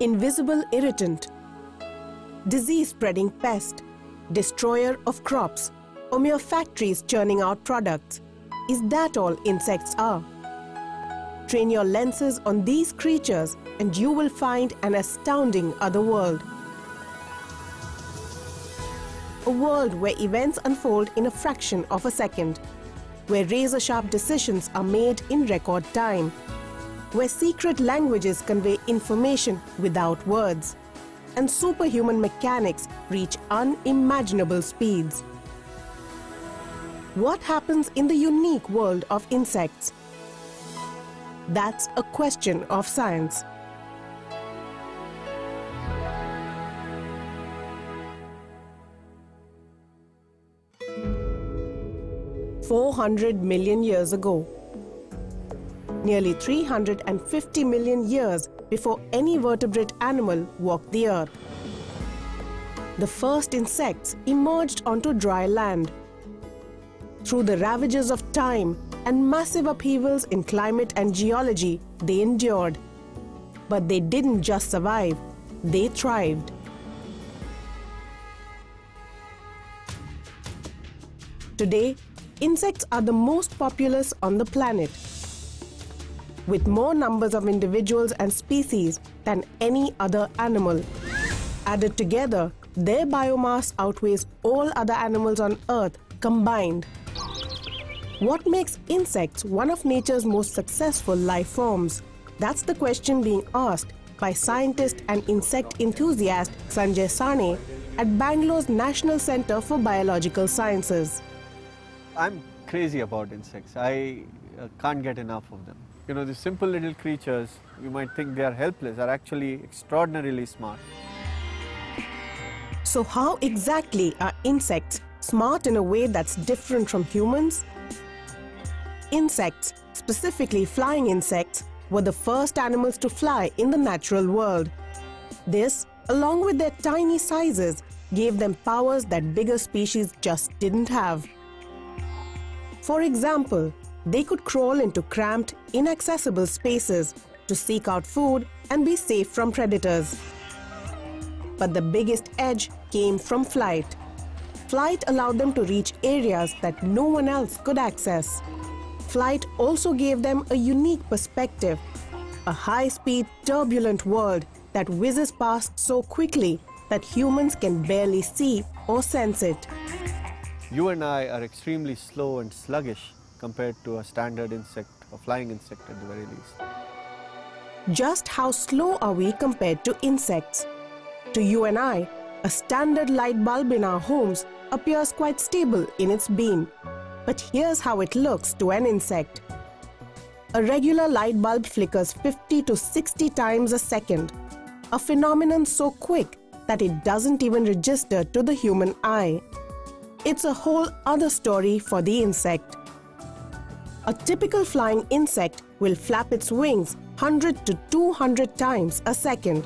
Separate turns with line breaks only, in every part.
invisible irritant, disease-spreading pest, destroyer of crops, or mere factories churning out products. Is that all insects are? Train your lenses on these creatures and you will find an astounding other world. A world where events unfold in a fraction of a second, where razor-sharp decisions are made in record time, where secret languages convey information without words, and superhuman mechanics reach unimaginable speeds. What happens in the unique world of insects? That's a question of science. Four hundred million years ago, nearly 350 million years before any vertebrate animal walked the earth. The first insects emerged onto dry land. Through the ravages of time and massive upheavals in climate and geology, they endured. But they didn't just survive, they thrived. Today, insects are the most populous on the planet with more numbers of individuals and species than any other animal. Added together, their biomass outweighs all other animals on Earth combined. What makes insects one of nature's most successful life forms? That's the question being asked by scientist and insect enthusiast Sanjay Sane at Bangalore's National Center for Biological Sciences.
I'm crazy about insects. I uh, can't get enough of them. You know, these simple little creatures, you might think they are helpless, are actually extraordinarily smart.
So how exactly are insects smart in a way that's different from humans? Insects, specifically flying insects, were the first animals to fly in the natural world. This, along with their tiny sizes, gave them powers that bigger species just didn't have. For example, they could crawl into cramped, inaccessible spaces to seek out food and be safe from predators. But the biggest edge came from flight. Flight allowed them to reach areas that no one else could access. Flight also gave them a unique perspective, a high-speed, turbulent world that whizzes past so quickly that humans can barely see or sense it.
You and I are extremely slow and sluggish compared to a standard insect, a flying insect at the very least.
Just how slow are we compared to insects? To you and I, a standard light bulb in our homes appears quite stable in its beam. But here's how it looks to an insect. A regular light bulb flickers 50 to 60 times a second, a phenomenon so quick that it doesn't even register to the human eye. It's a whole other story for the insect. A typical flying insect will flap its wings 100 to 200 times a second.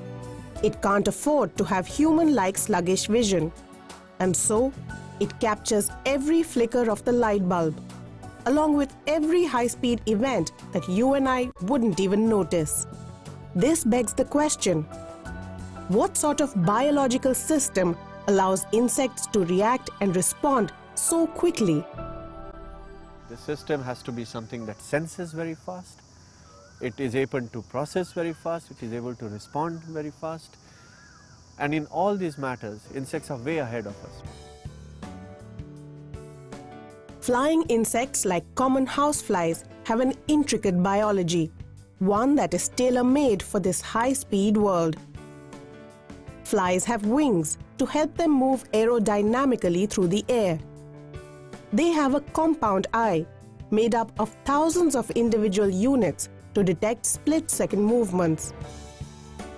It can't afford to have human-like sluggish vision. And so, it captures every flicker of the light bulb, along with every high-speed event that you and I wouldn't even notice. This begs the question, what sort of biological system allows insects to react and respond so quickly
the system has to be something that senses very fast. It is able to process very fast, it is able to respond very fast. And in all these matters, insects are way ahead of us.
Flying insects like common houseflies have an intricate biology, one that is tailor-made for this high-speed world. Flies have wings to help them move aerodynamically through the air. They have a compound eye made up of thousands of individual units to detect split-second movements.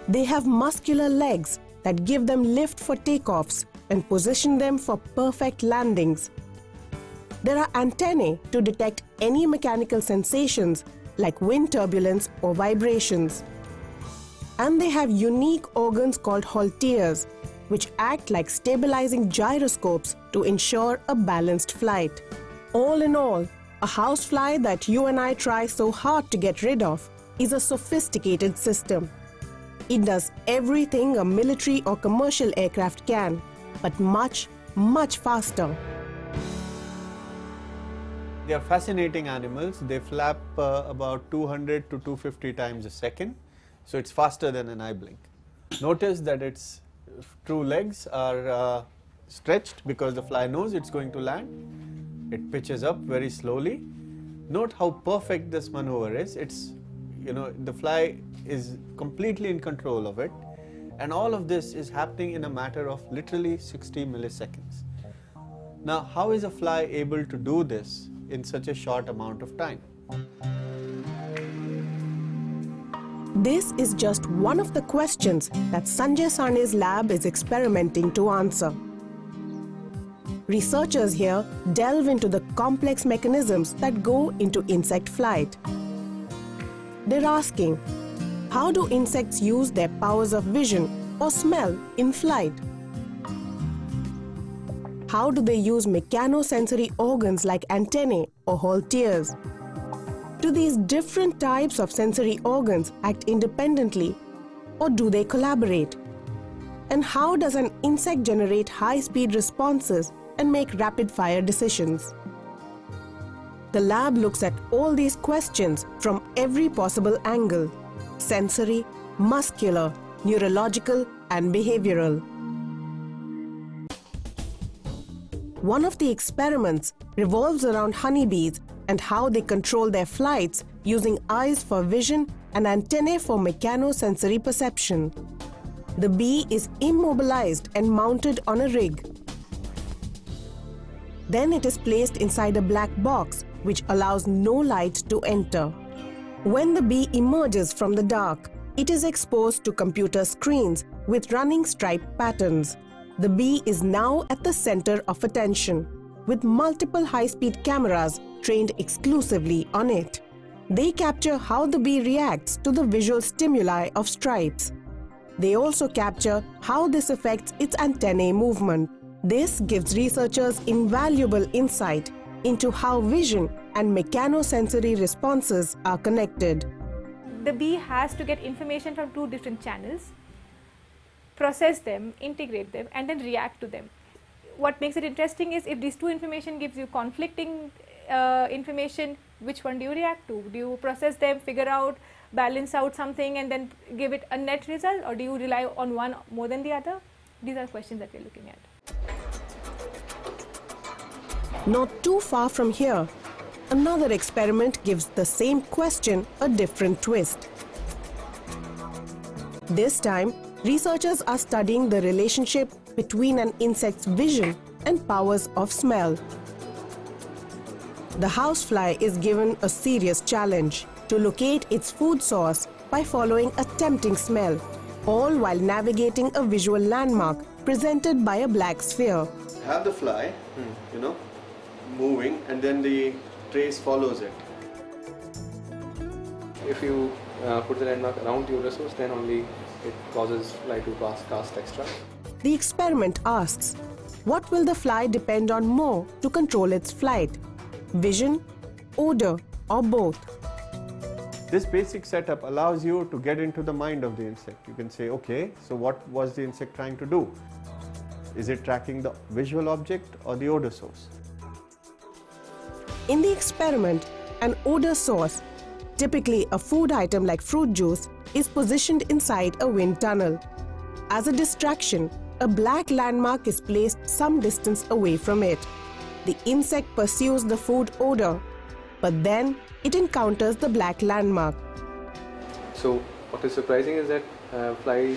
They have muscular legs that give them lift for takeoffs and position them for perfect landings. There are antennae to detect any mechanical sensations like wind turbulence or vibrations. And they have unique organs called halteres which act like stabilizing gyroscopes to ensure a balanced flight. All in all, a housefly that you and I try so hard to get rid of is a sophisticated system. It does everything a military or commercial aircraft can, but much, much faster.
They are fascinating animals. They flap uh, about 200 to 250 times a second, so it's faster than an eye blink. Notice that its true legs are uh, stretched because the fly knows it's going to land. It pitches up very slowly. Note how perfect this maneuver is. It's, you know, the fly is completely in control of it, and all of this is happening in a matter of literally 60 milliseconds. Now, how is a fly able to do this in such a short amount of time?
This is just one of the questions that Sanjay Sane's lab is experimenting to answer. Researchers here delve into the complex mechanisms that go into insect flight. They're asking, how do insects use their powers of vision or smell in flight? How do they use mechanosensory organs like antennae or halteres? Do these different types of sensory organs act independently or do they collaborate? And how does an insect generate high-speed responses and make rapid-fire decisions? The lab looks at all these questions from every possible angle sensory, muscular, neurological, and behavioral. One of the experiments revolves around honeybees and how they control their flights using eyes for vision and antennae for mechanosensory perception. The bee is immobilized and mounted on a rig. Then it is placed inside a black box which allows no light to enter. When the bee emerges from the dark, it is exposed to computer screens with running stripe patterns. The bee is now at the center of attention, with multiple high-speed cameras trained exclusively on it. They capture how the bee reacts to the visual stimuli of stripes. They also capture how this affects its antennae movement. This gives researchers invaluable insight into how vision and mechanosensory responses are connected.
The bee has to get information from two different channels process them, integrate them, and then react to them. What makes it interesting is if these two information gives you conflicting uh, information, which one do you react to? Do you process them, figure out, balance out something, and then give it a net result, or do you rely on one more than the other? These are questions that we're looking at.
Not too far from here, another experiment gives the same question a different twist. This time, researchers are studying the relationship between an insect's vision and powers of smell. The housefly is given a serious challenge to locate its food source by following a tempting smell, all while navigating a visual landmark presented by a black sphere.
Have the fly, you know, moving and then the trace follows it.
If you uh, put the landmark around your resource, then only it causes fly to pass cast extra.
The experiment asks, what will the fly depend on more to control its flight? Vision, odor, or both?
This basic setup allows you to get into the mind of the insect. You can say, okay, so what was the insect trying to do? Is it tracking the visual object or the odor source?
In the experiment, an odor source, typically a food item like fruit juice, is positioned inside a wind tunnel. As a distraction, a black landmark is placed some distance away from it. The insect pursues the food odor, but then it encounters the black landmark.
So what is surprising is that uh, fly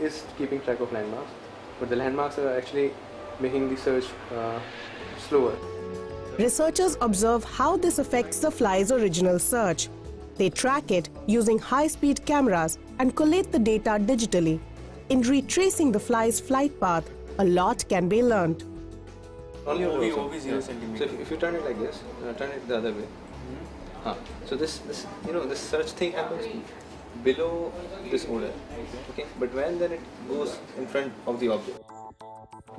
is keeping track of landmarks, but the landmarks are actually making the search uh, slower.
Researchers observe how this affects the fly's original search. They track it using high-speed cameras and collate the data digitally. In retracing the fly's flight path, a lot can be learned.
Only
OV,
odor
OV zero
Yeah. So if, if you turn it like this, uh, turn it the other way. Huh. So this, this, you know, this search thing happens below this odor. Okay, but when then it goes in front of the object.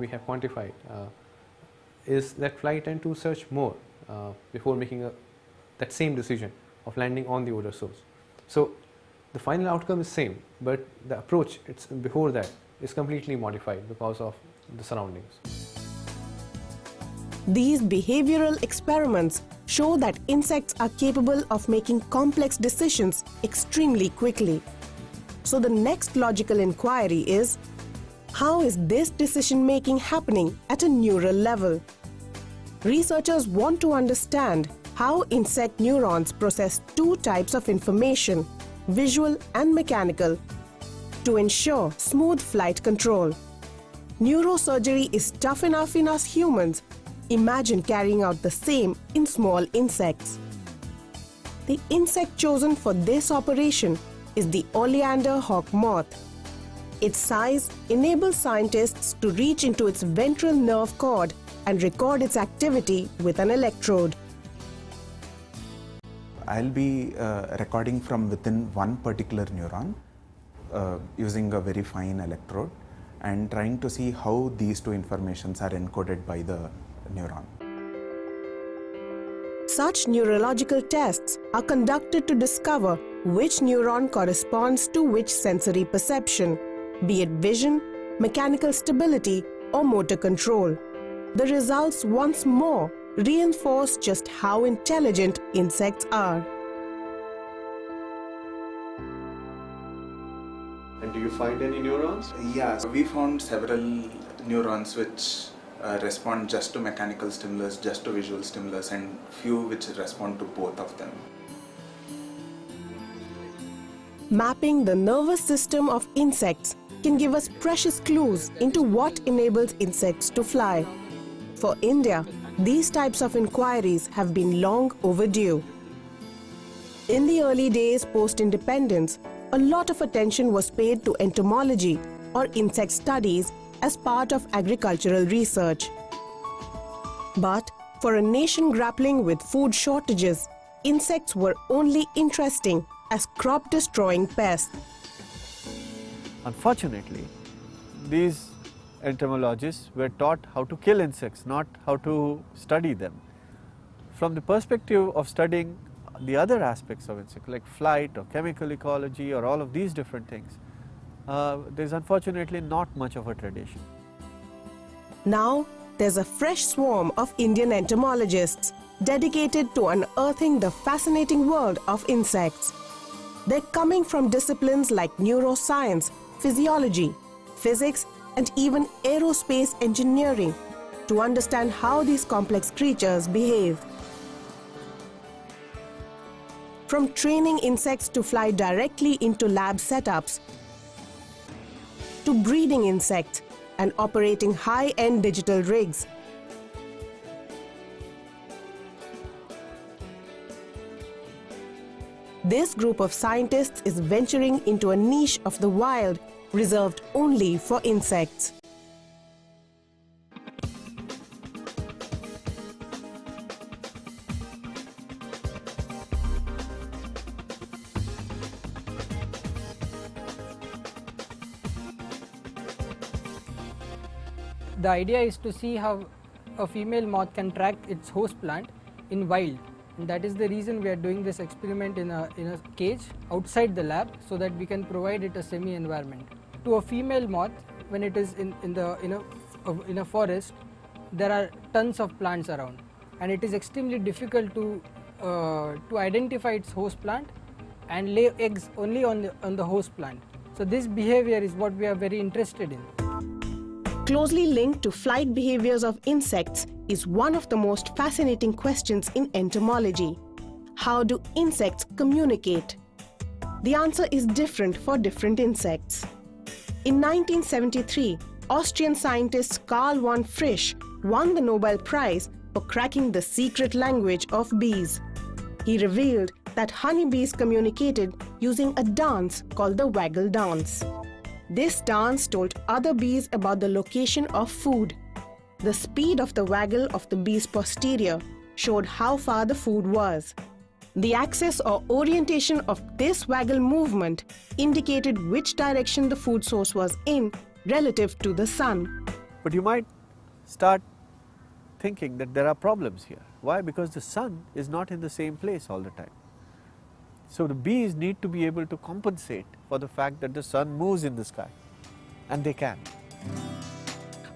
We have quantified uh, is that fly tend to search more uh, before making a, that same decision of landing on the odor source. So the final outcome is same, but the approach it's before that is completely modified because of the surroundings.
These behavioral experiments show that insects are capable of making complex decisions extremely quickly. So the next logical inquiry is, how is this decision making happening at a neural level? Researchers want to understand how insect neurons process two types of information, visual and mechanical, to ensure smooth flight control. Neurosurgery is tough enough in us humans. Imagine carrying out the same in small insects. The insect chosen for this operation is the oleander hawk moth. Its size enables scientists to reach into its ventral nerve cord and record its activity with an electrode.
I'll be uh, recording from within one particular neuron uh, using a very fine electrode and trying to see how these two informations are encoded by the neuron.
Such neurological tests are conducted to discover which neuron corresponds to which sensory perception, be it vision, mechanical stability, or motor control. The results once more reinforce just how intelligent insects are.
And do you find any neurons?
Yeah, so we found several neurons which uh, respond just to mechanical stimulus, just to visual stimulus, and few which respond to both of them.
Mapping the nervous system of insects can give us precious clues into what enables insects to fly. For India, these types of inquiries have been long overdue. In the early days post-independence, a lot of attention was paid to entomology or insect studies as part of agricultural research. But for a nation grappling with food shortages, insects were only interesting as crop destroying pests.
Unfortunately, these entomologists were taught how to kill insects, not how to study them. From the perspective of studying the other aspects of insects like flight or chemical ecology or all of these different things, uh, there is unfortunately not much of a tradition.
Now, there's a fresh swarm of Indian entomologists dedicated to unearthing the fascinating world of insects. They're coming from disciplines like neuroscience, physiology, physics, and even aerospace engineering to understand how these complex creatures behave. From training insects to fly directly into lab setups, to breeding insects and operating high-end digital rigs. This group of scientists is venturing into a niche of the wild reserved only for insects.
The idea is to see how a female moth can track its host plant in wild. And that is the reason we are doing this experiment in a, in a cage outside the lab so that we can provide it a semi environment. To a female moth, when it is in, in, the, in, a, in a forest, there are tons of plants around and it is extremely difficult to, uh, to identify its host plant and lay eggs only on the, on the host plant. So this behavior is what we are very interested in.
Closely linked to flight behaviors of insects is one of the most fascinating questions in entomology. How do insects communicate? The answer is different for different insects. In 1973, Austrian scientist Karl von Frisch won the Nobel Prize for cracking the secret language of bees. He revealed that honeybees communicated using a dance called the waggle dance. This dance told other bees about the location of food. The speed of the waggle of the bee's posterior showed how far the food was. The axis or orientation of this waggle movement indicated which direction the food source was in relative to the sun.
But you might start thinking that there are problems here. Why? Because the sun is not in the same place all the time. So the bees need to be able to compensate for the fact that the sun moves in the sky, and they can.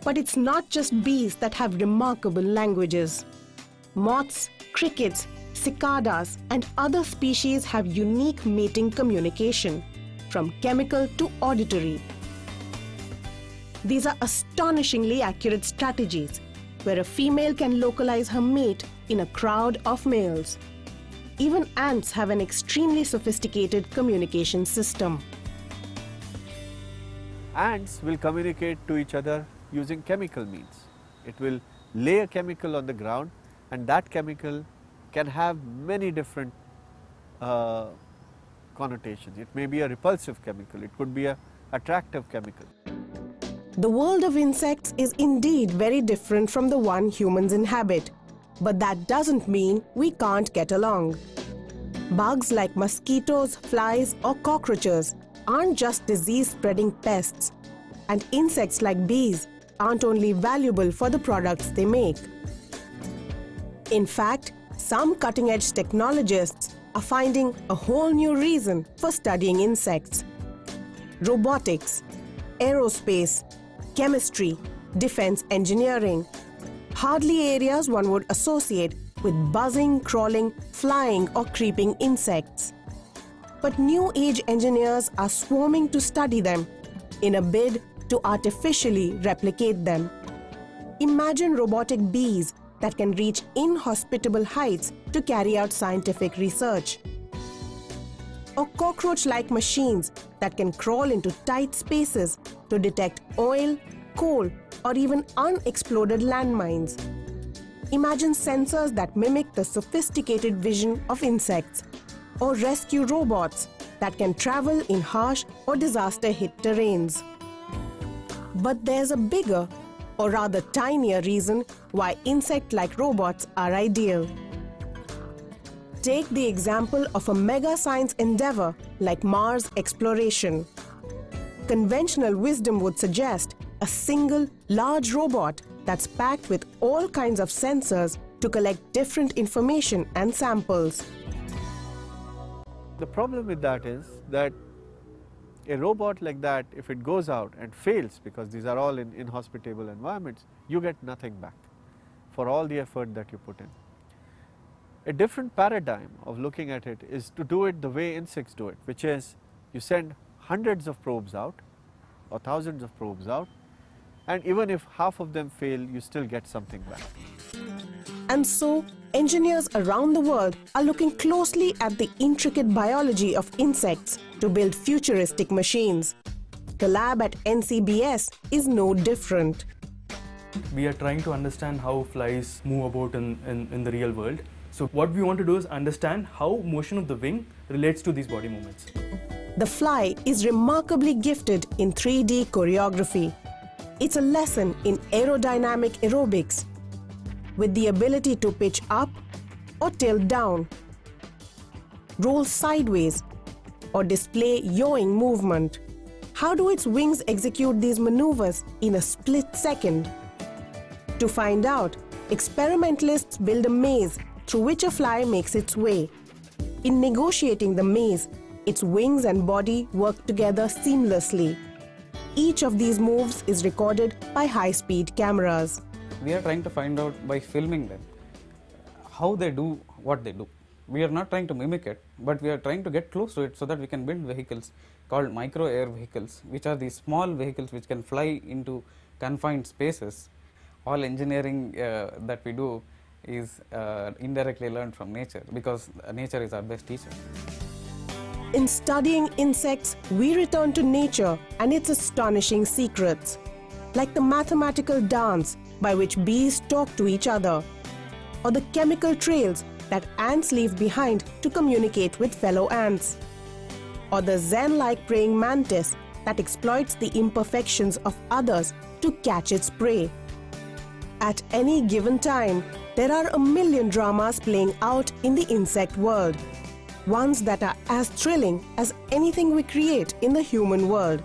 But it's not just bees that have remarkable languages. Moths, crickets, cicadas, and other species have unique mating communication, from chemical to auditory. These are astonishingly accurate strategies where a female can localize her mate in a crowd of males. Even ants have an extremely sophisticated communication system.
Ants will communicate to each other using chemical means. It will lay a chemical on the ground and that chemical can have many different uh, connotations. It may be a repulsive chemical, it could be a attractive chemical.
The world of insects is indeed very different from the one humans inhabit, but that doesn't mean we can't get along. Bugs like mosquitoes, flies, or cockroaches aren't just disease spreading pests, and insects like bees aren't only valuable for the products they make. In fact, some cutting edge technologists are finding a whole new reason for studying insects. Robotics, aerospace, chemistry, defense engineering. Hardly areas one would associate with buzzing, crawling, flying, or creeping insects. But new age engineers are swarming to study them in a bid to artificially replicate them. Imagine robotic bees that can reach inhospitable heights to carry out scientific research. Or cockroach like machines that can crawl into tight spaces to detect oil, coal, or even unexploded landmines. Imagine sensors that mimic the sophisticated vision of insects, or rescue robots that can travel in harsh or disaster hit terrains. But there's a bigger, or rather tinier reason why insect-like robots are ideal. Take the example of a mega science endeavor like Mars exploration. Conventional wisdom would suggest a single, large robot that's packed with all kinds of sensors to collect different information and samples.
The problem with that is that a robot like that, if it goes out and fails, because these are all in inhospitable environments, you get nothing back for all the effort that you put in. A different paradigm of looking at it is to do it the way insects do it, which is you send hundreds of probes out or thousands of probes out, and even if half of them fail, you still get something back.
And so, engineers around the world are looking closely at the intricate biology of insects to build futuristic machines. The lab at NCBS is no different.
We are trying to understand how flies move about in, in, in the real world. So what we want to do is understand how motion of the wing relates to these body movements.
The fly is remarkably gifted in 3D choreography. It's a lesson in aerodynamic aerobics with the ability to pitch up or tilt down, roll sideways, or display yawing movement. How do its wings execute these maneuvers in a split second? To find out, experimentalists build a maze through which a fly makes its way. In negotiating the maze, its wings and body work together seamlessly. Each of these moves is recorded by high-speed cameras.
We are trying to find out by filming them how they do what they do. We are not trying to mimic it, but we are trying to get close to it so that we can build vehicles called micro air vehicles, which are these small vehicles which can fly into confined spaces. All engineering uh, that we do is uh, indirectly learned from nature because nature is our best teacher.
In studying insects, we return to nature and its astonishing secrets, like the mathematical dance by which bees talk to each other, or the chemical trails that ants leave behind to communicate with fellow ants, or the zen-like praying mantis that exploits the imperfections of others to catch its prey. At any given time, there are a million dramas playing out in the insect world, ones that are as thrilling as anything we create in the human world.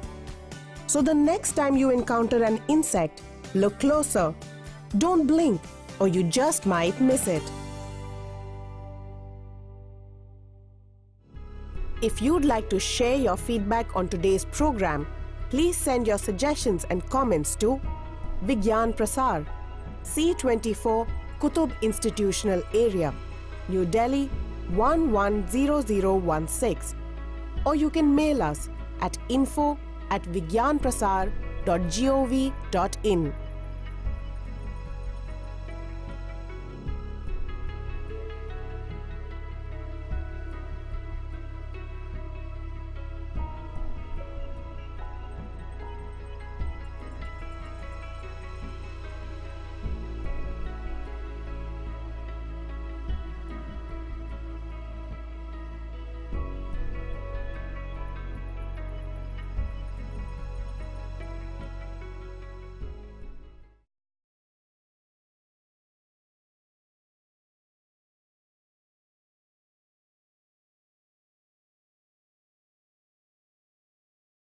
So the next time you encounter an insect, look closer. Don't blink or you just might miss it. If you'd like to share your feedback on today's program, please send your suggestions and comments to Vigyan Prasar, C24 Kutub Institutional Area, New Delhi 110016 or you can mail us at info at vigyanprasar.gov.in.